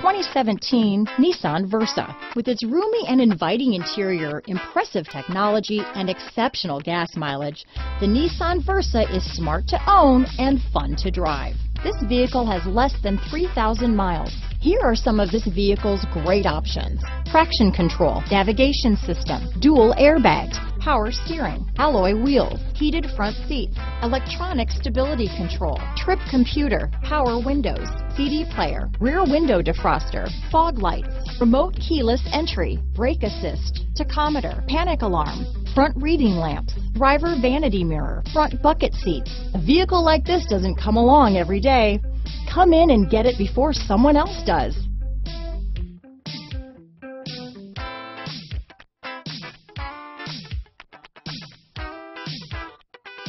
2017 Nissan Versa. With its roomy and inviting interior, impressive technology, and exceptional gas mileage, the Nissan Versa is smart to own and fun to drive. This vehicle has less than 3,000 miles. Here are some of this vehicle's great options. Traction control, navigation system, dual airbags, power steering, alloy wheels, heated front seats, electronic stability control, trip computer, power windows, CD player, rear window defroster, fog lights, remote keyless entry, brake assist, tachometer, panic alarm, front reading lamps, driver vanity mirror, front bucket seats. A vehicle like this doesn't come along every day. Come in and get it before someone else does.